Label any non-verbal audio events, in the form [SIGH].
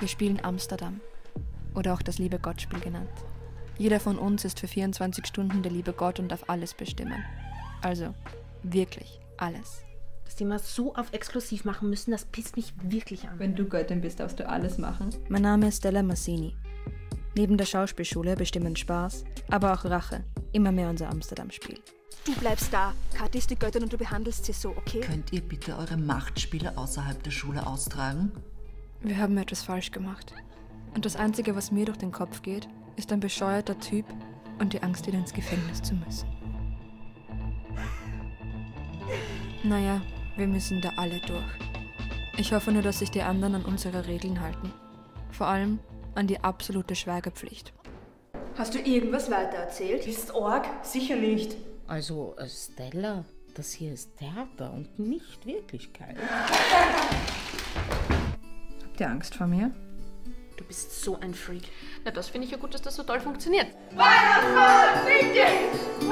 Wir spielen Amsterdam. Oder auch das liebe Gott-Spiel genannt. Jeder von uns ist für 24 Stunden der liebe Gott und darf alles bestimmen. Also, wirklich alles. Dass die mal so auf exklusiv machen müssen, das pisst mich wirklich an. Wenn du Göttin bist, darfst du alles machen. Mein Name ist Stella Massini. Neben der Schauspielschule bestimmen Spaß, aber auch Rache immer mehr unser Amsterdam-Spiel. Du bleibst da. Kathi ist die Göttin und du behandelst sie so, okay? Könnt ihr bitte eure Machtspiele außerhalb der Schule austragen? Wir haben etwas falsch gemacht. Und das Einzige, was mir durch den Kopf geht, ist ein bescheuerter Typ und die Angst, wieder ins Gefängnis zu müssen. Naja, wir müssen da alle durch. Ich hoffe nur, dass sich die anderen an unsere Regeln halten. Vor allem an die absolute Schweigepflicht. Hast du irgendwas weiter erzählt? Ist Org? Sicher nicht. Also, äh, Stella, das hier ist Theater und nicht Wirklichkeit. [LAUGHS] Habt ihr Angst vor mir? Du bist so ein Freak. Na, das finde ich ja gut, dass das so toll funktioniert. Weihnachtsmann!